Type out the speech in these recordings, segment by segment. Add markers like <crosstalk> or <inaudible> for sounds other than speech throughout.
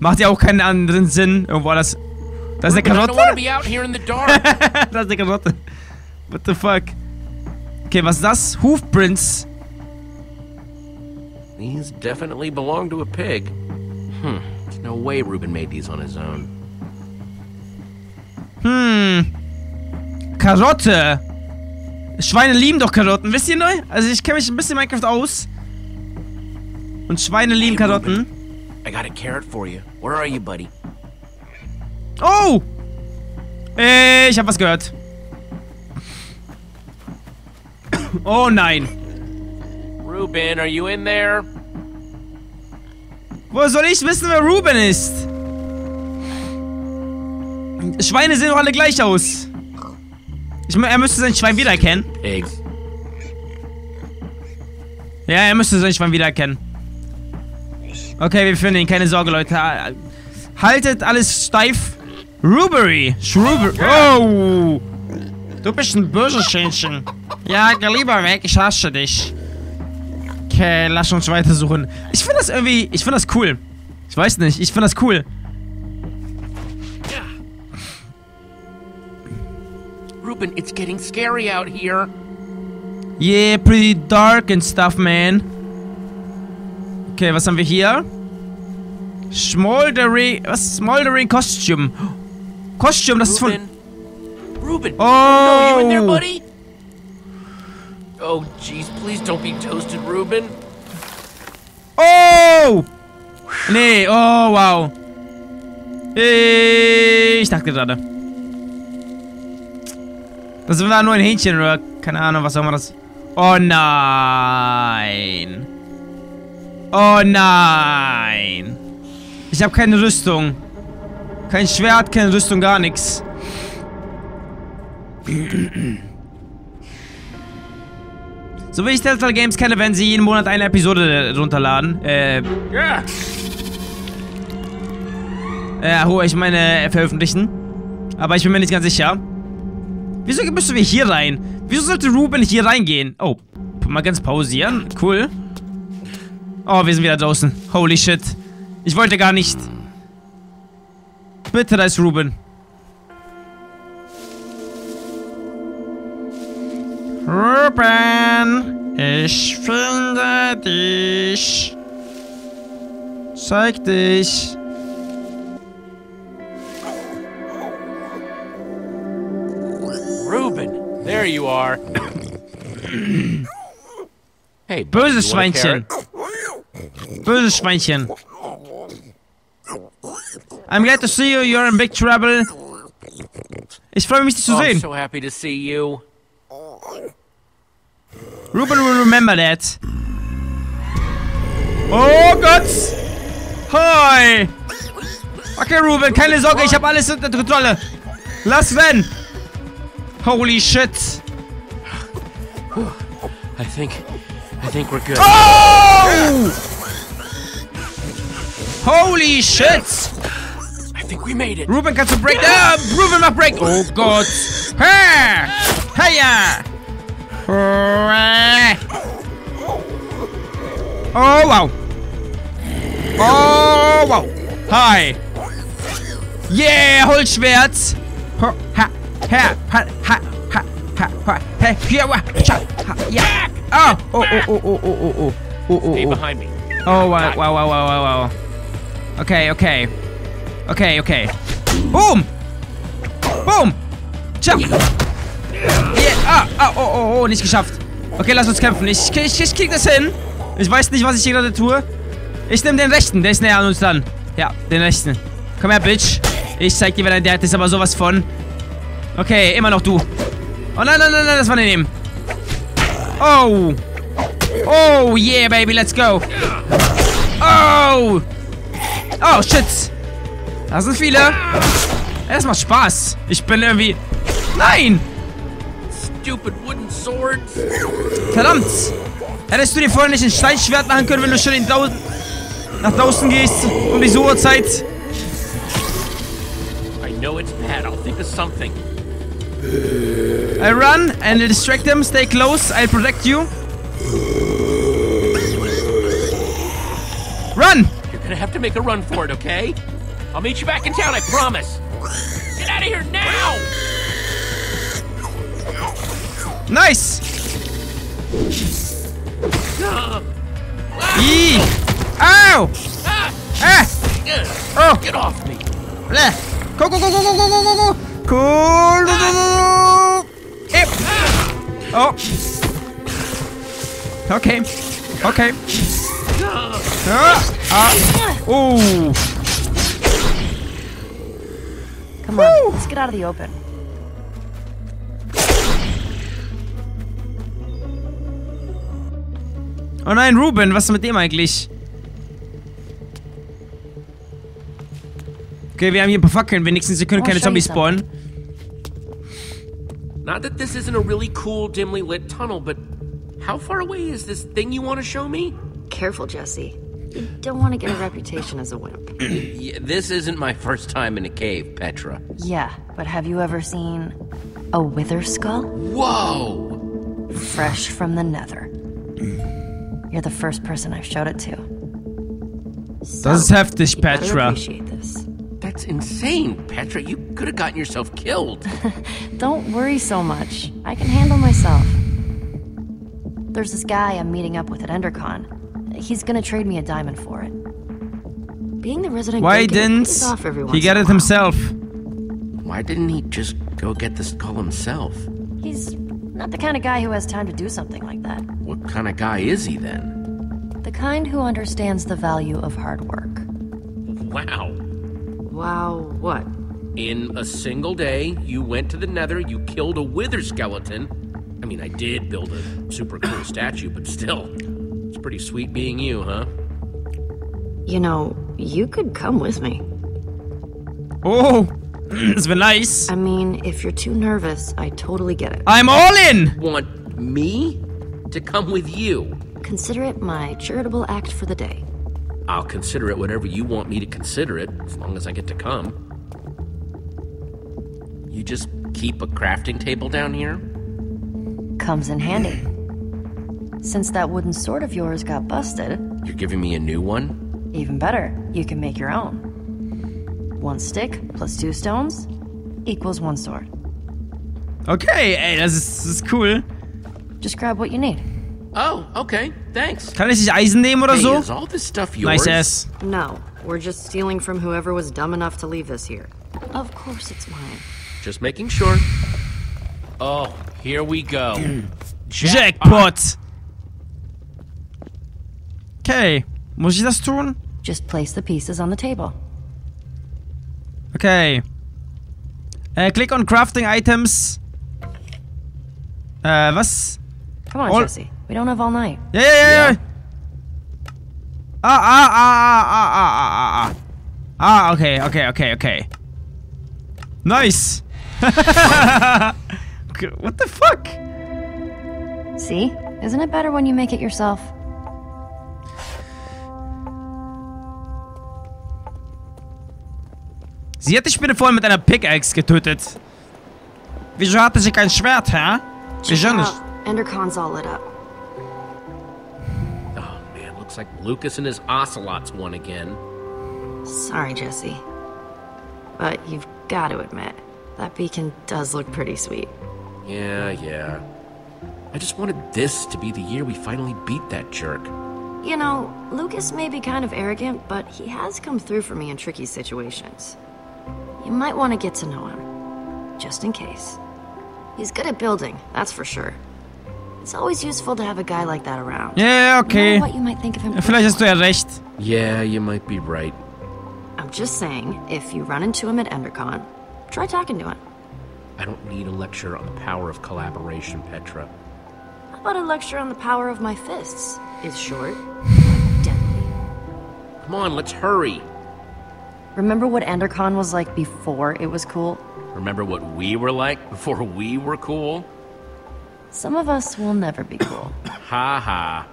Macht ja auch keinen anderen Sinn. Irgendwo war das. Das ist eine Ruben, Karotte? <laughs> das ist eine Karotte. What the fuck? Okay, was ist das? Hoofprints. These definitely belong to a pig. Hmm. There's no way Ruben made these on his own. Hm. Karotte. Schweine lieben doch Karotten, wisst ihr neu? Also ich kenne mich ein bisschen in Minecraft aus. Und Schweine lieben Hey, Karotten. I got a carrot for you. Where are you, buddy? Oh! Ich hab was gehört. Oh nein. Ruben, are you in there? Woher soll ich wissen, wer Ruben ist? Schweine sehen doch alle gleich aus. Ich meine, er müsste sein Schwein wiedererkennen. Ja, er müsste sein Schwein wiedererkennen. Okay, wir finden ihn. Keine Sorge, Leute. Haltet alles steif. Rubery. Schruber. Oh. Du bist ein böses Schähnchen. Ja, geh lieber weg. Ich hasse dich. Okay, lass uns weitersuchen. Ich finde das irgendwie... Ich finde das cool. Ich weiß nicht. Ich finde das cool. Ruben, it's getting scary out here. Yeah, pretty dark and stuff, man. Okay, was haben wir hier? Smoldering... Was? Smoldering Costume. Costume, das ist von... Ruben. Ruben. No, you in there, Oh! buddy? Oh, jeez, please don't be toasted, Ruben. Oh! Nee, oh, wow. Ich dachte gerade. Das war nur ein Hähnchen oder keine Ahnung, was auch immer das... Oh nein. Oh nein. Ich habe keine Rüstung. Kein Schwert, keine Rüstung, gar nichts. So wie ich Telltale Games kenne, werden sie jeden Monat eine Episode runterladen. Äh, Yeah. äh, ho- ich meine, äh, veröffentlichen. Aber ich bin mir nicht ganz sicher. Wieso müssen wir hier rein? Wieso sollte Ruben hier reingehen? Oh, mal ganz pausieren. Cool. Oh, wir sind wieder draußen. Holy shit. Ich wollte gar nicht. Bitte, da ist Ruben. Ruben, ich finde dich. Zeig dich. Ruben, there you are. hey, Böses Schweinchen. Böses Schweinchen. I'm glad to see you. You're in big trouble. Ich freue mich, dich zu Oh, I'm so happy to see you. Ruben will remember that. Oh Gott! Hi! Okay, Ruben, keine Sorge, ich habe alles unter Kontrolle. Lass rennen! Holy shit! I think, I think we're good. Oh! Holy shit! I think we made it. Ruben, kannst du break? Ah, Ruben macht break! Oh Gott! Ha! Heya! Oh wow! Oh wow! Hi! Yeah, Holzschwert! Ha, ha, ha, ha, ha, ha, ha, ha, ha, hier, wa, cha, ha, ja! Oh, oh, oh, oh, oh, oh, oh, oh, oh, oh, Stay oh. behind me. Oh, wow, wow, wow, wow, wow. Okay, okay. Okay, okay. Boom! Boom! Jump! Yeah. Ah, ah, oh, oh, oh, nicht geschafft. Okay, lass uns kämpfen. Ich, ich, ich krieg das hin. Ich weiß nicht, was ich hier gerade tue. Ich nehme den rechten, der ist näher an uns dran. Ja, den rechten. Komm her, Bitch. Ich zeig dir, wer dein Dad ist, aber sowas von. Okay, immer noch du. Oh nein, nein, nein, nein, das war daneben. Oh. Oh, yeah, baby, let's go. Oh. Oh, shit. Da sind viele. Es macht Spaß. Ich bin irgendwie... Nein. Stupid wooden swords. Verdammt. Hättest du dir vorher nicht ein Steinschwert machen können, wenn du schon in drau nach draußen gehst um diese Uhrzeit? I know it's bad. I'll think of something. I run and distract them. Stay close. I'll protect you. Run! You're gonna have to make a run for it, okay? I'll meet you back in town, I promise. Get out of here now! Nice! Ah, Ih! Ow! ah, Ah! Oh! get off me! Bleh. Go, go, go, go, go, go, go, go, go! Cool! Eh. Oh! Okay. Okay. Ah! Ah! Oh! Come on, let's get out of the open. Oh nein, Ruben, was ist mit dem eigentlich? Okay, wir haben hier ein paar Fackeln wenigstens. Wir können I'll keine show Zombies spawnen. Not that this isn't a really cool, dimly lit tunnel, but how far away is this thing you want to show me? Careful, Jesse. You don't want to get a reputation as a wimp. <clears throat> Yeah, this isn't my first time in a cave, Petra. Yeah, but have you ever seen a wither skull? Whoa! Fresh from the nether. Mm. You're the first person I've showed it to. So, Das ist heftig, you better Petra. appreciate this. That's insane, Petra. You could have gotten yourself killed. <laughs> Don't worry so much. I can handle myself. There's this guy I'm meeting up with at EnderCon. He's gonna trade me a diamond for it. Being the resident Why geek, didn't pays off every he once get it while. himself? Why didn't he just go get the skull himself? He's not the kind of guy who has time to do something like that. What kind of guy is he then? The kind who understands the value of hard work. Wow. Wow, what? In a single day, you went to the nether, you killed a wither skeleton. I mean, I did build a super cool <coughs> statue, but still. It's pretty sweet being you, huh? You know, you could come with me. Oh! <clears throat> it's been nice. I mean, if you're too nervous, I totally get it. I'm all in! Want me to come with you? Consider it my charitable act for the day. I'll consider it whatever you want me to consider it, as long as I get to come. You just keep a crafting table down here? Comes in handy. Since that wooden sword of yours got busted, You're giving me a new one? even better, you can make your own. One stick plus two stones equals one sword. Okay, ey, das ist, das ist cool. Just grab what you need. Oh, okay, thanks. Kann ich nicht Eisen nehmen oder Hey, so? is all this stuff yours? Nice ass. No, we're just stealing from whoever was dumb enough to leave this here. Of course it's mine. Just making sure. Oh, here we go. Jackpot! Okay, muss ich das tun? Just place the pieces on the table. Okay. Äh, click on crafting items. Äh, was? Come on, All- Jesse. We don't have all night. Ja, ja, ja, ja. Ja. Ah, ah, ah, ah, ah, ah, ah, ah. Ah, okay, okay, okay, okay. Nice. <laughs> What the fuck? See? Isn't it better when you make it yourself? Sie hat die Spinne vorhin mit einer Pickaxe getötet. Wieso hatte er sie kein Schwert, hä? Wieso nicht? Endercon's all lit up. Oh man, looks like Lucas and his ocelots won again. Sorry, Jesse. But you've got to admit, that beacon does look pretty sweet. Yeah, yeah. I just wanted this to be the year we finally beat that jerk. You know, Lucas may be kind of arrogant, but he has come through for me in tricky situations. You might want to get to know him, just in case. He's good at building, that's for sure. It's always useful to have a guy like that around. Yeah, ja, No okay. matter what you might think of him. Vielleicht hast du ja personally. recht. Yeah, you might be right. I'm just saying, if you run into him at EnderCon, try talking to him. I don't need a lecture on the power of collaboration, Petra. How about a lecture on the power of my fists? It's short, but deadly. Come on, let's hurry. Remember what EnderCon was like before it was cool? Remember what we were like before we were cool? Some of us will never be cool. <coughs> Ha ha.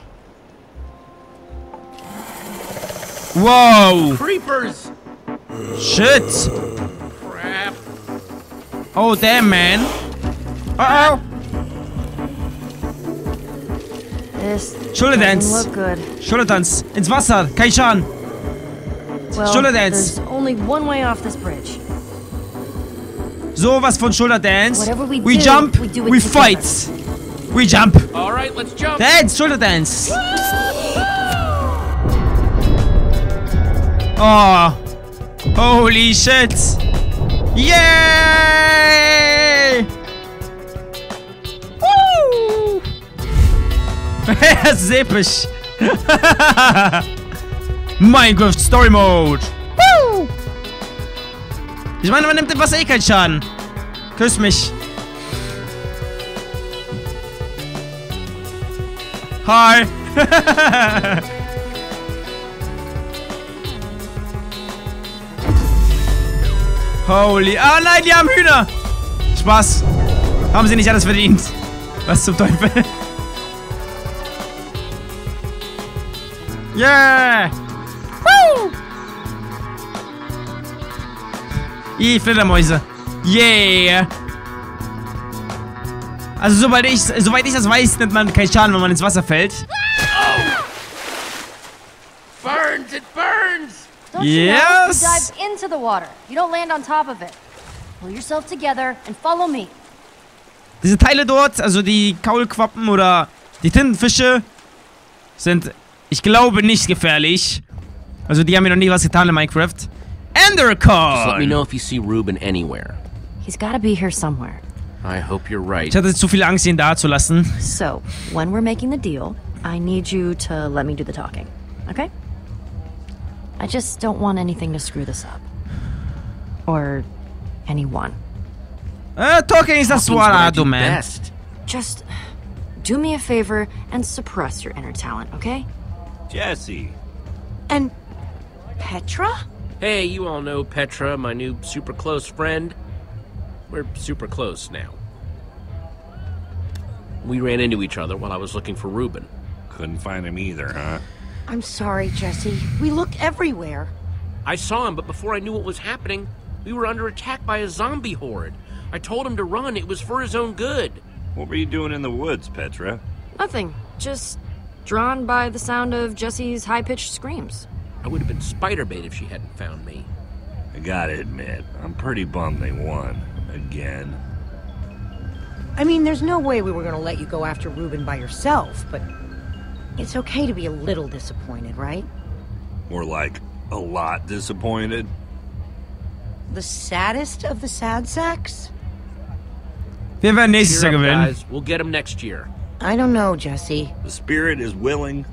Whoa! Creepers! Shit. Crap. Oh, damn, man. Uh-oh. This Shoulder doesn't dance. look good. Schultertanz. Ins Wasser. Kein Schaden. Well, Shoulder dance. there's only one way off this bridge. So Sowas von Shoulder Dance. Whatever we we do, jump, we do we fight. We jump. All right, let's jump. Dance, Shoulder Dance. Oh. Holy shit. Yay! Woo! das ist episch. Minecraft Story Mode. Woo! Ich meine, man nimmt etwas eh keinen Schaden. Küss mich. Hi. <laughs> Holy. Ah nein, die haben Hühner. Spaß. Haben sie nicht alles verdient. Was zum Teufel? <laughs> Yeah. I Fledermäuse. Yeah. Also soweit ich, soweit ich das weiß, nimmt man keinen Schaden, wenn man ins Wasser fällt. Burns, it burns! Don't you know? You Yes. dive into the water. You don't land on top of it. Pull yourself together and follow me. Diese Teile dort, also die Kaulquappen oder die Tintenfische, sind, ich glaube, nicht gefährlich. Also die haben mir noch nie was getan in Minecraft. Just let me know if you see Ruben anywhere. He's gotta be here somewhere. I hope you're right. Ich hatte zu viel Angst, ihn da zu lassen. So, when we're making the deal, I need you to let me do the talking. Okay? I just don't want anything to screw this up. Or anyone. Äh, talking is das Talking's what I I do do, man. best. Just do me a favor and suppress your inner talent, okay? Jesse. And Petra? Hey, you all know Petra, my new super close friend. We're super close now. We ran into each other while I was looking for Ruben. Couldn't find him either, huh? I'm sorry, Jesse. We look everywhere. I saw him, but before I knew what was happening, we were under attack by a zombie horde. I told him to run, it was for his own good. What were you doing in the woods, Petra? Nothing. Just drawn by the sound of Jesse's high pitched screams. I would have been spider bait if she hadn't found me. I gotta admit, I'm pretty bummed they won. Again. I mean, there's no way we were gonna let you go after Ruben by yourself, but it's okay to be a little disappointed, right? More like, a lot disappointed. The saddest of the sad sacks? Wir werden nächstes Cheer Jahr up, gewinnen. guys. We'll get him next year. I don't know, Jesse. The spirit is willing,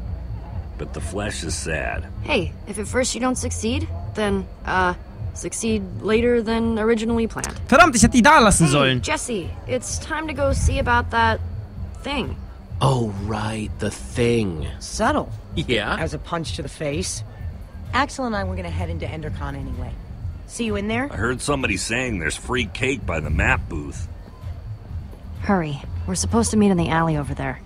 but the flesh is sad. Hey, if at first you don't succeed, then, uh, succeed later than originally planned. Verdammt, ich hätte die da lassen Hey, sollen. Jesse, it's time to go see about that thing. Oh, right, the thing. Subtle. Yeah? As a punch to the face. Axel and I were gonna head into Endercon anyway. See you in there? I heard somebody saying there's free cake by the map booth. Hurry. We're supposed to meet in the alley over there.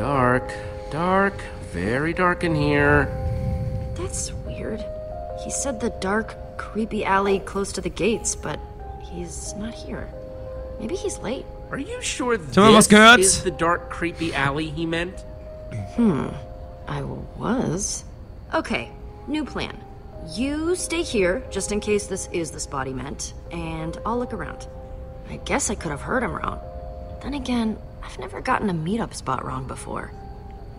Dark, dark, very dark in here. That's weird. He said the dark, creepy alley close to the gates, but he's not here. Maybe he's late. Are you sure Schon this is the dark, creepy alley he meant? Hmm. I was. Okay, new plan. You stay here, just in case this is the spot he meant, and I'll look around. I guess I could have heard him wrong. Then again, I've never gotten a meetup spot wrong before.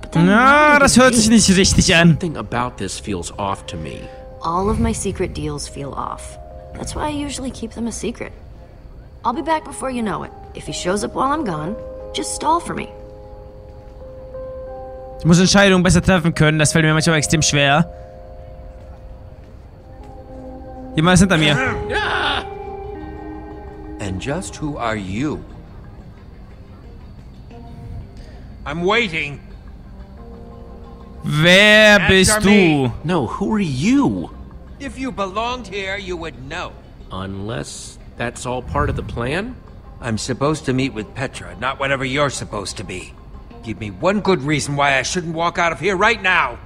But then why Na, das hört sich nicht richtig an. Something about this feels off to me. All of my secret deals feel off. That's why I usually keep them a secret. I'll be back before you know it. If he shows up while I'm gone, just stall for me. Ich muss Entscheidungen besser treffen können, das fällt mir manchmal extrem schwer. Jemand ist hinter mir. And just who are you? I'm waiting. Wer bist Answer du? me. No, who are you? If you belonged here, you would know. Unless that's all part of the plan? I'm supposed to meet with Petra, not whatever you're supposed to be. Give me one good reason why I shouldn't walk out of here right now.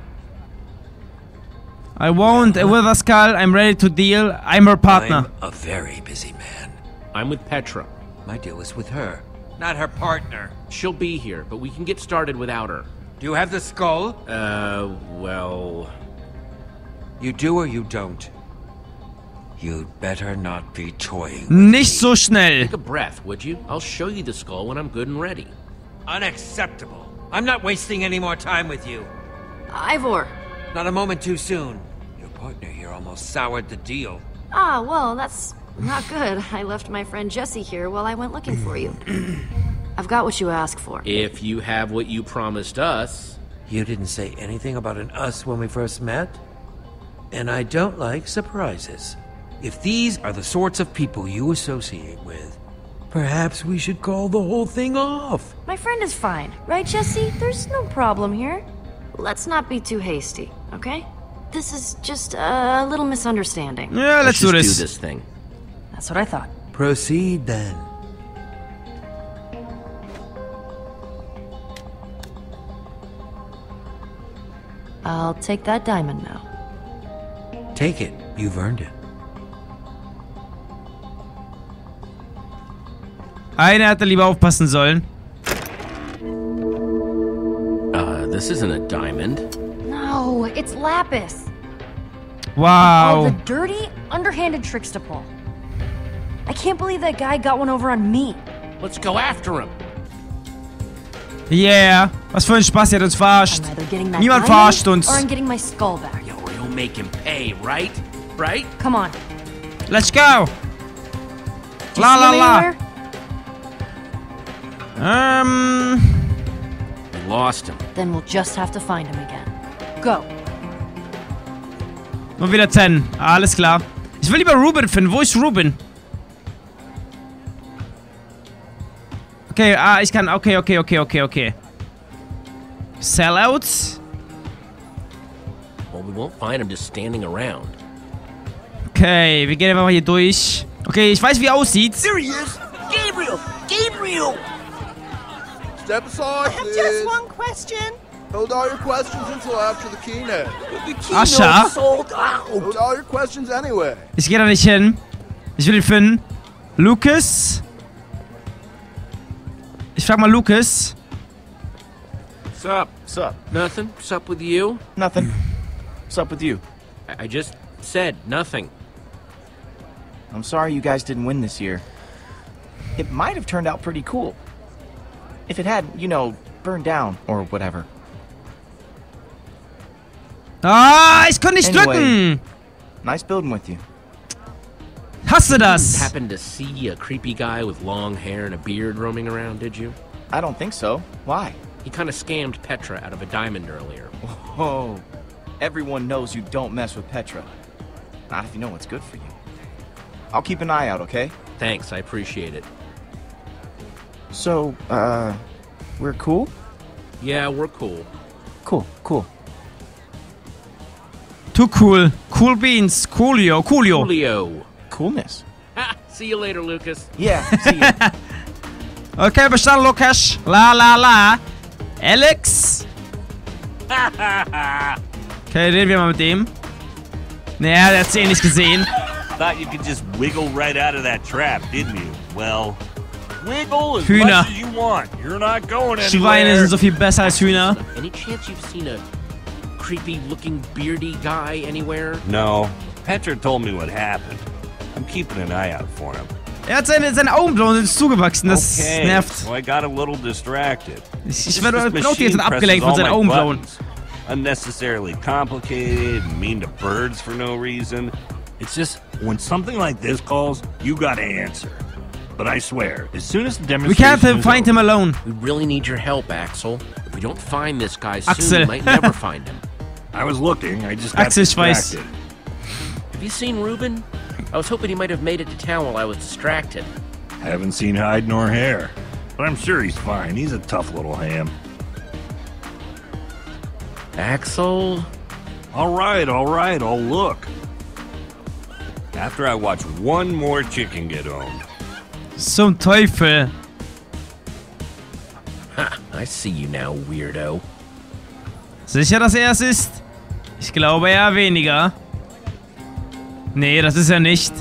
I want eh, a wither skull, I'm ready to deal, I'm her partner. I'm a very busy man. I'm with Petra. My deal is with her, not her partner. She'll be here, but we can get started without her. Do you have the skull? Uh, well. You do or you don't? You'd better not be toying. Nicht so schnell. Take a breath, would you? I'll show you the skull when I'm good and ready. Unacceptable. I'm not wasting any more time with you. Ivor. Not a moment too soon. Your partner here almost soured the deal. Ah, well, that's not good. I left my friend Jesse here while I went looking for you. <clears throat> I've got what you asked for. If you have what you promised us. You didn't say anything about an us when we first met. And I don't like surprises. If these are the sorts of people you associate with, perhaps we should call the whole thing off. My friend is fine, right, Jesse? There's no problem here. Let's not be too hasty, okay? This is just a little misunderstanding. Ja, let's do just this. do this thing. That's what I thought. Proceed then. I'll take that diamond now. Take it. You've earned it. Einer hätte lieber aufpassen sollen. Uh, this isn't a diamond. No, it's Lapis. Wow. All Wow. the dirty, underhanded tricks to pull. I can't believe that guy got one over on me. Let's go after him. Yeah. Was für ein Spaß, ihr hat uns verarscht. I'm getting Niemand verarscht uns. or I'm getting my skull back. Yo, or you'll make him pay, right? Right? Come on. Let's go. Do La la la. anywhere? Ähm. We lost him. Then we'll just have to find him again. Go. Nur wieder 10. Alles klar. Ich will lieber Ruben finden. Wo ist Ruben? Okay, ah, ich kann. Okay, okay, okay, okay, okay. Sellouts? Well, we won't find him just standing around. Okay, wir gehen einfach mal hier durch. Okay, ich weiß, wie er aussieht. Is! Gabriel! Gabriel! Step aside, please. Just one question. Hold all your questions until after the keynote. The Asha? keynote sold out. Hold all your questions anyway. Ich gehe da nicht hin. Ich will ihn finden. Lucas? Ich frag mal Lucas. What's up? What's up? Nothing? What's up with you? Nothing. What's up with you? I, I just said nothing. I'm sorry you guys didn't win this year. It might have turned out pretty cool. If it had, you know, burned down or whatever. Ah, ich konnte nicht Anyway. drücken. Nice building with you. Hasse das. Happened to see a creepy guy with long hair and a beard roaming around, did you? I don't think so. Why? He kind of scammed Petra out of a diamond earlier. Oh, everyone knows you don't mess with Petra. Not if you know what's good for you. I'll keep an eye out, okay? Thanks, I appreciate it. So, uh, we're cool? Yeah, we're cool. Cool, cool. Too cool. Cool Beans. Coolio. Coolio. Julio. Coolness. <laughs> See you later, Lucas. Yeah, see ya. <laughs> Okay, bestanden, Lukas. La la la. Alex. <laughs> Okay, reden wir mal mit dem. Naja, der hat's eh nicht gesehen. Thought you could just wiggle right out of that trap, didn't you? Well, wiggle as Hühner. much as you want. You're not going Schweine anywhere. sind so viel besser als Hühner. Any chance you've seen a creepy looking beardy guy anywhere? No, Petra told me what happened. I'm keeping an eye out for him. Er hat seine, seine Augenbrauen sind zugewachsen. Das okay, nervt. so I got a little distracted. Ich, ich Just werde this bin auch die ganze machine Zeit abgelenkt von presses seinen all my Augenbrauen. buttons. Unnecessarily complicated, mean to birds for no reason. It's just when something like this calls, you gotta answer. But I swear, as soon as the We demonstration can't is find over, him alone. We really need your help, Axel. If we don't find this guy soon, Axel. we might never find him. <laughs> I was looking, I just got Axel, ich weiß. distracted. Have you seen Ruben? I was hoping he might have made it to town while I was distracted. Haven't seen hide nor hair. But I'm sure he's fine. He's a tough little ham. Axel? All right, all right, I'll look. After I watch one more chicken get owned. Zum Teufel. Ha! I see you now, weirdo. Sicher, dass er es ist? Ich glaube eher weniger. Nee, das ist er nicht.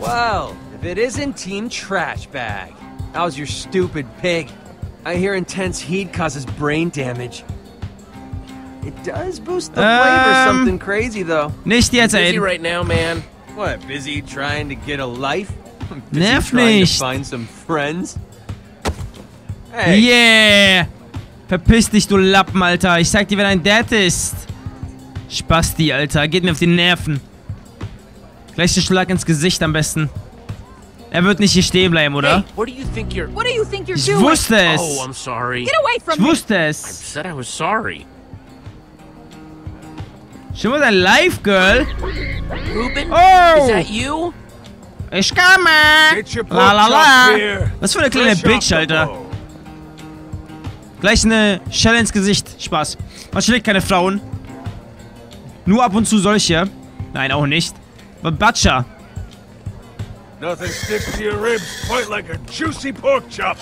Well, if it isn't Team Trash Bag. How's your stupid pig? I hear intense heat causes brain damage. It does boost the flavor Ähm. something crazy, though. Nicht jetzt, Busy Aiden. right now, man. What, busy trying to get a life? <laughs> busy Nerv nicht. to find some friends? Hey, Yeah! Verpiss dich, du Lappen, Alter. Ich zeig dir, wer dein Dad ist. Spasti, Alter. Geht mir auf die Nerven. Gleich einen Schlag ins Gesicht am besten. Er wird nicht hier stehen bleiben, oder? Hey, what do you think you're... What do you think you're Ich doing? wusste es. Oh, I'm sorry. Get away Ich from me! wusste I es. said I was sorry. Schon mal dein Live, Girl. Ruben? Oh! Is that you? Ich komme. La la la. Was für eine kleine Bitch, Alter. Gleich eine Schelle ins Gesicht. Spaß. Man schlägt keine Frauen. Nur ab und zu solche. Nein, auch nicht. Aber Butcher. Nothing sticks to your ribs quite like a juicy pork chop.